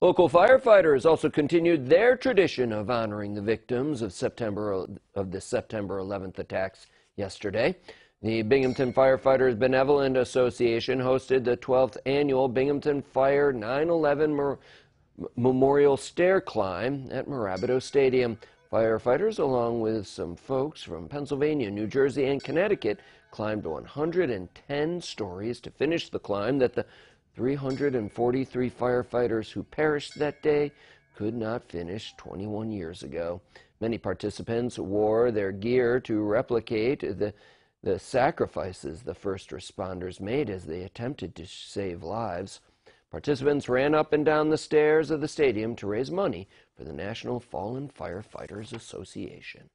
Local firefighters also continued their tradition of honoring the victims of September of the September 11th attacks yesterday. The Binghamton Firefighters Benevolent Association hosted the 12th annual Binghamton Fire 9/11 Memorial Stair Climb at Mirabito Stadium. Firefighters, along with some folks from Pennsylvania, New Jersey, and Connecticut, climbed 110 stories to finish the climb that the 343 firefighters who perished that day could not finish 21 years ago. Many participants wore their gear to replicate the, the sacrifices the first responders made as they attempted to save lives. Participants ran up and down the stairs of the stadium to raise money for the National Fallen Firefighters Association.